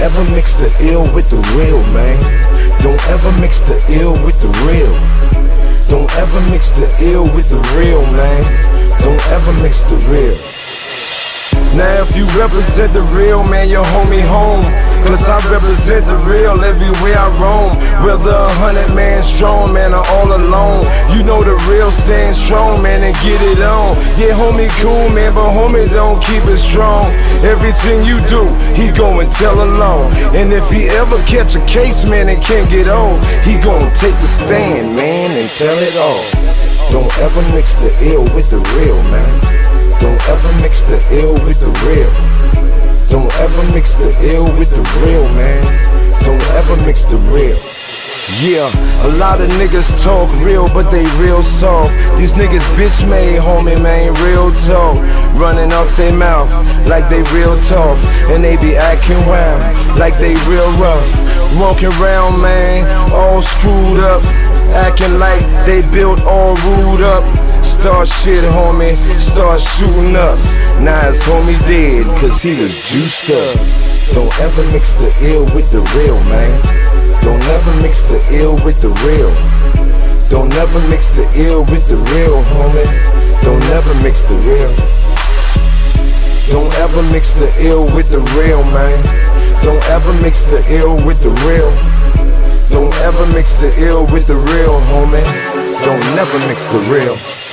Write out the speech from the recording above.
ever mix the ill with the real, man. Don't ever mix the ill with the real. Don't ever mix the ill with the real, man. Don't ever mix the real. Now if you represent the real, man, you hold me home. Cause I represent the real everywhere I roam. Whether a hundred man strong, man, or all alone. You know the real stand strong, man, and get it on. Yeah, homie cool, man, but homie don't keep it strong. Everything you do, he go and tell alone. And if he ever catch a case, man, and can't get off, he gon' take the stand, man, and tell it all. Don't ever mix the ill with the real, man. Don't ever mix the ill with the real. Don't ever mix the ill with the real, man. Don't ever mix the real. Yeah, a lot of niggas talk real, but they real soft. These niggas bitch made, homie, man, real talk. Running off their mouth like they real tough. And they be acting wild like they real rough. Walking around, man, all screwed up. Acting like they built all ruled up. Start shit, homie, start shooting up. Now it's homie dead, cause he was juiced up. Don't ever mix the ill with the real, man. Don't ever mix the ill with the real. Don't ever mix the ill with the real, homie. Don't ever mix the real. Don't ever mix the ill with the real, man. Don't ever mix the ill with the real. Don't ever mix the ill with the real, homie. Don't never mix the real.